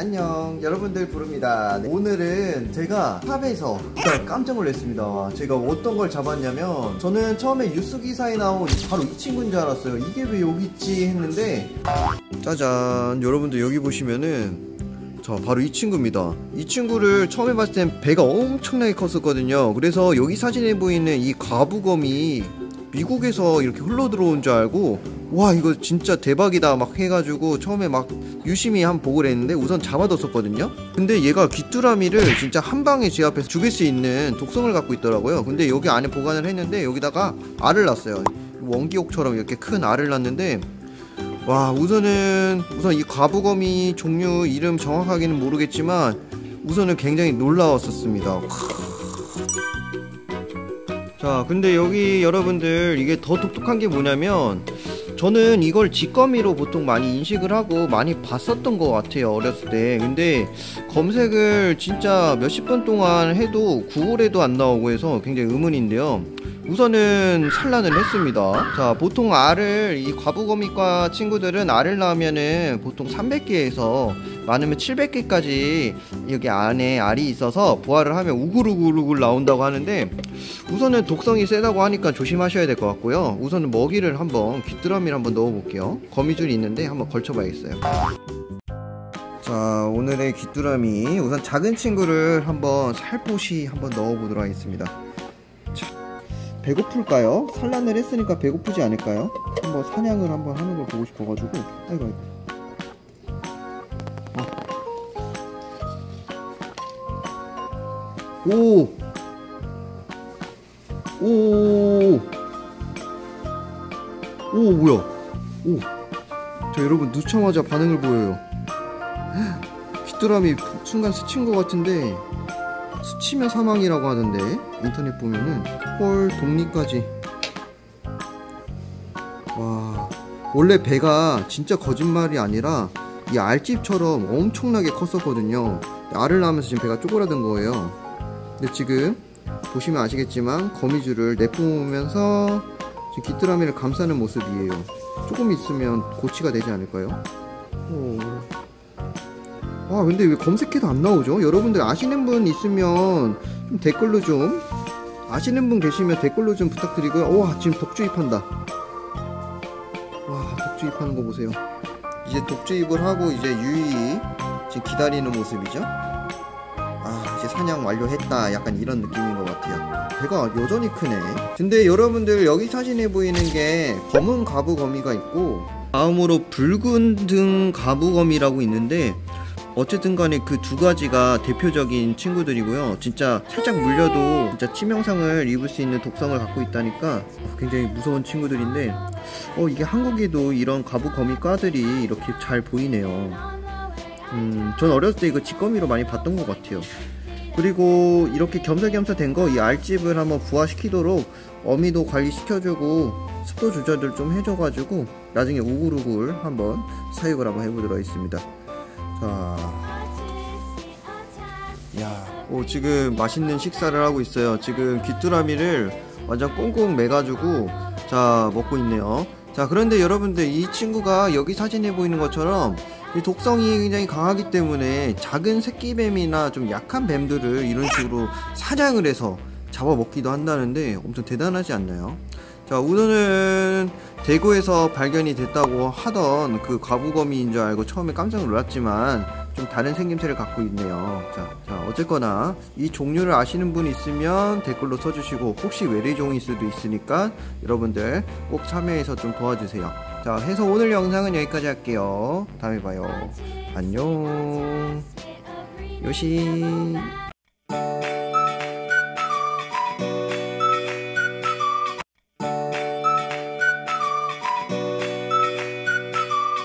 안녕. 여러분들 부릅니다. 네, 오늘은 제가 탑에서 깜짝 놀랐습니다. 제가 어떤 걸 잡았냐면 저는 처음에 뉴스 기사에 나온 바로 이 친구인 줄 알았어요. 이게 왜 여기 있지? 했는데 짜잔. 여러분들 여기 보시면은 자 바로 이 친구입니다. 이 친구를 처음에 봤을 땐 배가 엄청나게 컸었거든요. 그래서 여기 사진에 보이는 이 가부검이 미국에서 이렇게 흘러 들어온 줄 알고 와 이거 진짜 대박이다. 막 해가지고 처음에 막 유심히 한 보고를 했는데 우선 잡아뒀었거든요. 근데 얘가 귀뚜라미를 진짜 한 방에 제 앞에서 죽일 수 있는 독성을 갖고 있더라고요. 근데 여기 안에 보관을 했는데 여기다가 알을 낳았어요. 원기옥처럼 이렇게 큰 알을 낳았는데 와 우선은 우선 이 과부거미 종류 이름 정확하게는 모르겠지만 우선은 굉장히 놀라웠었습니다 자 근데 여기 여러분들 이게 더 독특한 게 뭐냐면 저는 이걸 직거미로 보통 많이 인식을 하고 많이 봤었던 것 같아요 어렸을 때. 근데 검색을 진짜 몇십 번 동안 해도 구글에도 안 나오고 해서 굉장히 의문인데요. 우선은 산란을 했습니다. 자 보통 알을 이 과부거미과 친구들은 알을 낳으면은 보통 300개에서 많으면 700개까지 여기 안에 알이 있어서 부화를 하면 우글우글우글 나온다고 하는데 우선은 독성이 세다고 하니까 조심하셔야 될 것 같고요. 우선은 먹이를 한번 귀뚜라미를 한번 넣어 볼게요. 거미줄이 있는데 한번 걸쳐 봐야겠어요. 자 오늘의 귀뚜라미. 우선 작은 친구를 한번 살포시 한번 넣어 보도록 하겠습니다. 자, 배고플까요? 산란을 했으니까 배고프지 않을까요? 한번 사냥을 한번 하는 걸 보고 싶어가지고. 아이고 아이고 오! 오! 오, 뭐야? 오. 자, 여러분, 누차마자 반응을 보여요. 귀뚜라미 순간 스친 것 같은데, 스치면 사망이라고 하던데, 인터넷 보면은, 헐, 독리까지. 와. 원래 배가 진짜 거짓말이 아니라, 이 알집처럼 엄청나게 컸었거든요. 알을 낳으면서 지금 배가 쪼그라든 거예요. 근데 지금 보시면 아시겠지만 거미줄을 내뿜으면서 지금 귀뚜라미를 감싸는 모습이에요 조금 있으면 고치가 되지 않을까요? 오. 아 근데 왜 검색해도 안 나오죠? 여러분들 아시는 분 있으면 좀 댓글로 좀 아시는 분 계시면 댓글로 좀 부탁드리고요 와 지금 독주입한다 와 독주입하는 거 보세요 이제 독주입을 하고 이제 유이 지금 기다리는 모습이죠 아 이제 사냥 완료했다 약간 이런 느낌인 것 같아요. 배가 여전히 크네. 근데 여러분들 여기 사진에 보이는 게 검은 가부거미가 있고 다음으로 붉은 등 가부거미라고 있는데 어쨌든 간에 그 두 가지가 대표적인 친구들이고요. 진짜 살짝 물려도 진짜 치명상을 입을 수 있는 독성을 갖고 있다니까 굉장히 무서운 친구들인데 어 이게 한국에도 이런 가부거미과들이 이렇게 잘 보이네요. 음, 전 어렸을 때 이거 직거미로 많이 봤던 것 같아요. 그리고 이렇게 겸사겸사 된 거 이 알집을 한번 부화시키도록 어미도 관리시켜주고 습도 조절을 좀 해줘가지고 나중에 우글우글 한번 사육을 한번 해보도록 하겠습니다. 자, 야, 오 지금 맛있는 식사를 하고 있어요. 지금 귀뚜라미를 완전 꽁꽁 매가지고 자 먹고 있네요. 자 그런데 여러분들 이 친구가 여기 사진에 보이는 것처럼 이 독성이 굉장히 강하기 때문에 작은 새끼뱀이나 좀 약한 뱀들을 이런 식으로 사냥을 해서 잡아먹기도 한다는데 엄청 대단하지 않나요? 자 우선은 대구에서 발견이 됐다고 하던 그 가부거미인 줄 알고 처음에 깜짝 놀랐지만 좀 다른 생김새를 갖고 있네요 자, 자 어쨌거나 이 종류를 아시는 분 있으면 댓글로 써주시고 혹시 외래종일 수도 있으니까 여러분들 꼭 참여해서 좀 도와주세요 자 해서 오늘 영상은 여기까지 할게요. 다음에 봐요. 안녕. 요시